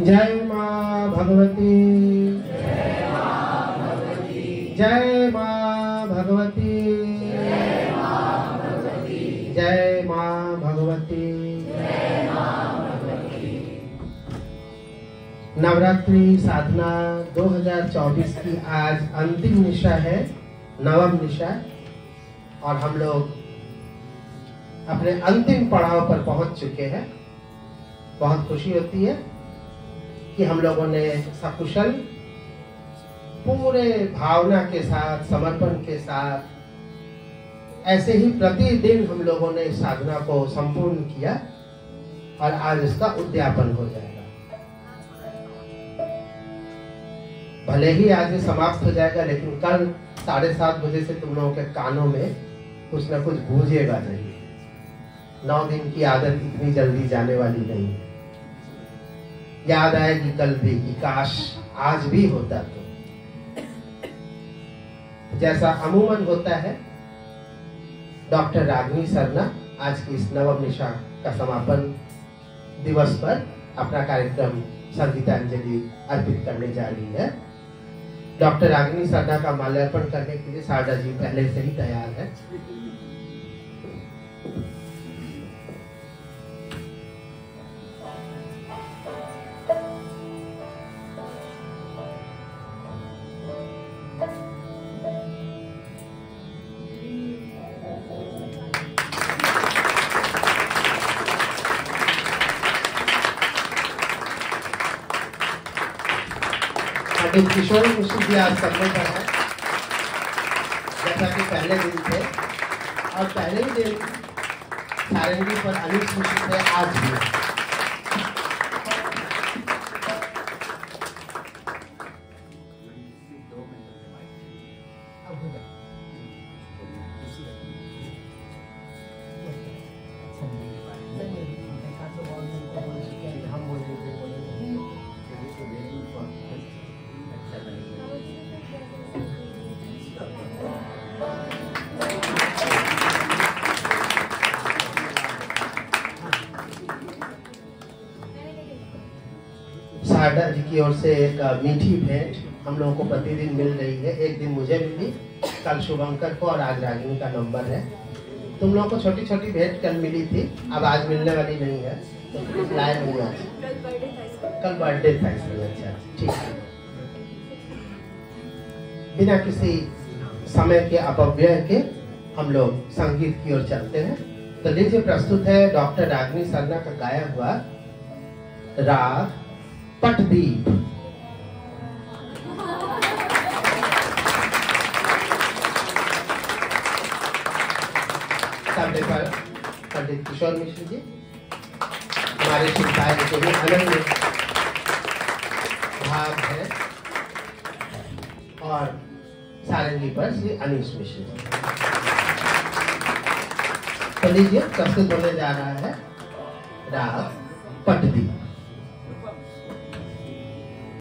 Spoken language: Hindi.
जय माँ भगवती। जय माँ भगवती। जय माँ भगवती। नवरात्रि साधना 2024 की आज अंतिम निशा है, नवम निशा। और हम लोग अपने अंतिम पड़ाव पर पहुँच चुके हैं। बहुत खुशी होती है। कि हम लोगों ने सकुशल पूरे भावना के साथ, समर्पण के साथ, ऐसे ही प्रतिदिन हम लोगों ने साधना को संपूर्ण किया और आज इसका उद्यापन हो जाएगा। भले ही आज ये समाप्त हो जाएगा, लेकिन कल साढ़े सात बजे से तुम लोगों के कानों में कुछ ना कुछ गूंजेगा नहीं नौ दिन की आदत इतनी जल्दी जाने वाली नहीं है। याद आएगी कल भी कि काश आज भी होता तो। जैसा अमूमन होता है, डॉक्टर रागनी सरना आज की इस नवम निशा का समापन दिवस पर अपना कार्यक्रम संगीतांजलि अर्पित करने जा रही है। डॉक्टर रागिनी सरना का माल्यार्पण करने के लिए सारदा जी पहले से ही तैयार है। पंडित किशोर मिश्र जी आज करने का है। जैसा कि पहले दिन थे। और पहले ही दिन सारंगी पर अनिल मिश्र थे, आज भी। शारदा जी की ओर से एक मीठी भेंट हम लोगों को प्रतिदिन मिल रही है। एक दिन मुझे मिली, कल शुभंकर को और आज रागिनी का नंबर है। तुम लोगों को छोटी छोटी भेंट कल मिली थी, अब आज मिलने वाली नहीं है तो लाए नहीं आज। कल बर्थडे था इसलिए अच्छा ठीक है। बिना किसी समय के अपव्यय के हम लोग संगीत की ओर चलते हैं। तो लीजिए, प्रस्तुत है डॉक्टर रागनी सरना का गाया हुआ राग। पटदीप पंडित किशोर मिश्र जी, हमारे शिल्पाए के लिए अनन्य भाग है। और सारंगी पर श्री अनिश मिश्र जी। तो लीजिए प्रस्तुत होने जा रहा है राग पटदीप